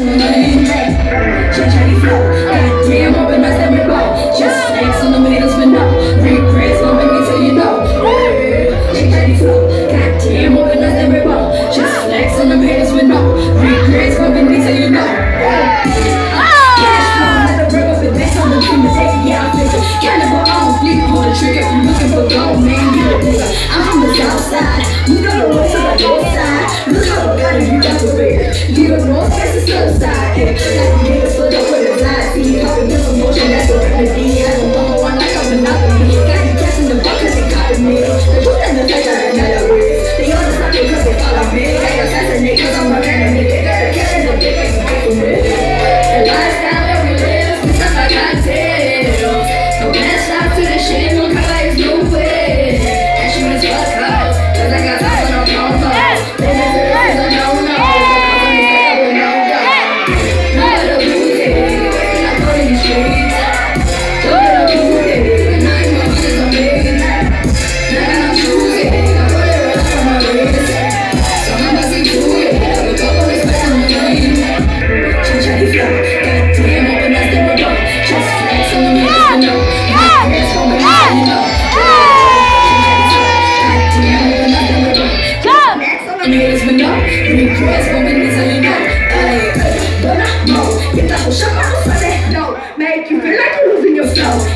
Change flow. Goddamn, open eyes, let me blow. Just snakes on the haters, Cannibal on fleek, pull the trigger. I'm looking for gold, man. You a nigga. I'm from the south side. You know the way to the north side. Look how I got it, you got the beard. You the north, that's the south side. Yeah,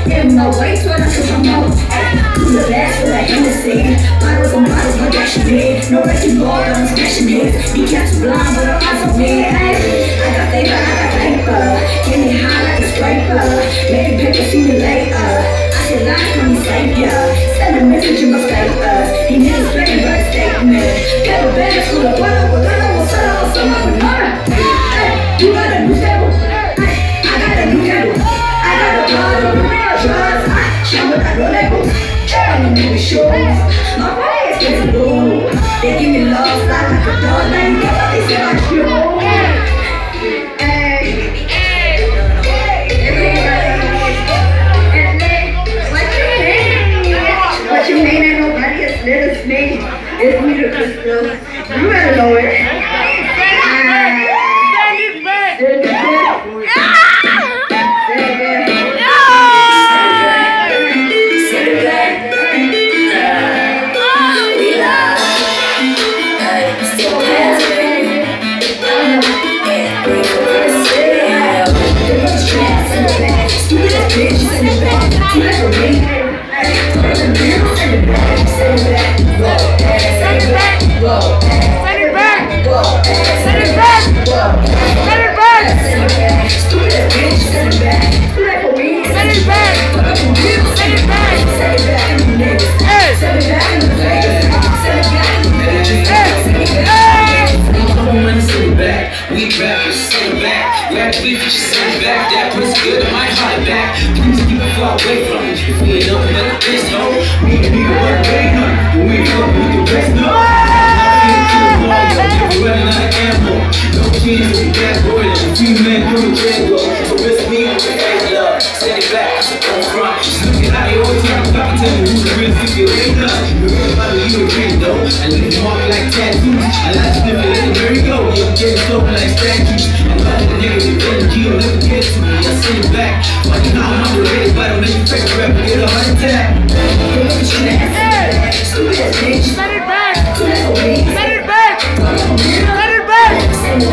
flow. In my way, so I should promote. Ay, do the best for the Hennessy. Bottles and bottles, no dash me. No ball, but I'm smashing it. Be kept blind, To me shoes. My face is blue. They give me love, like a dog. Get what they say about you. What you mean nobody as lit as me? It's me the crystal. You better know it. We Rap you it back. That pussy good, I might holler back. Please keep it far away from me. If we ain't up in the piss hole, we can be the work way up. When we fuck with the rest up. Running out of ammo. No kids with that boy. A few men doing Django. So it's me on the fake love. Send it back, on front. Just looking how they always trying to tell me who the real if you ain't. You real about you a dream though. I leave you mark like tattoos. I like to sniff it, let it go. Yeah, I'm getting dope like statues. You'll never get to me. I send it back. Like you know I'm underrated, but I make you fake rap and get a heart attack. Send it back! Send it back! Send it back! Send it back. Send it back. Send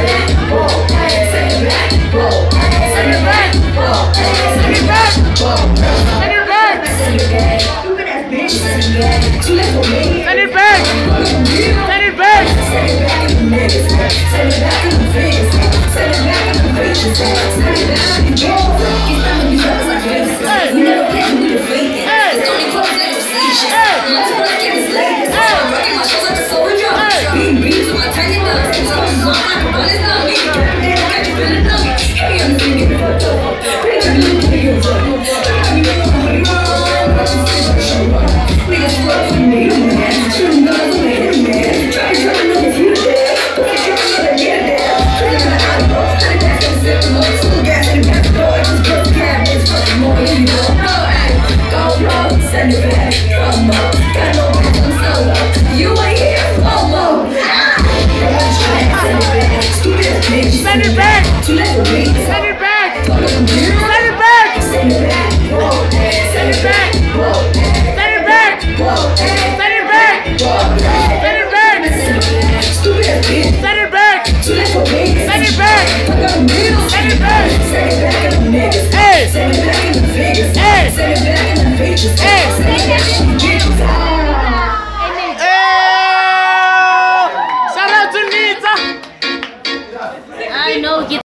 it back! Send it back! Send it back! Send it back. It's not about control. Send it back! Send it back!